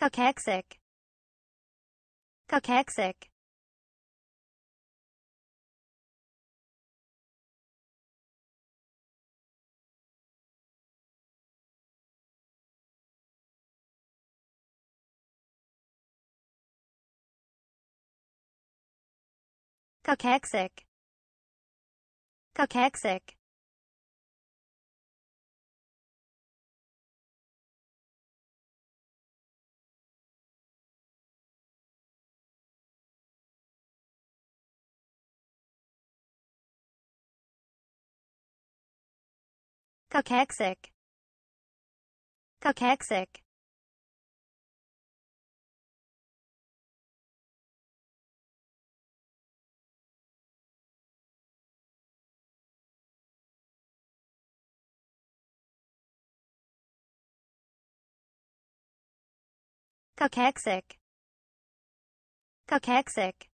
Cachexic. Cachexic. Cachexic. Cachexic. Coquexic. Coquexic. Coquexic. Coquexic.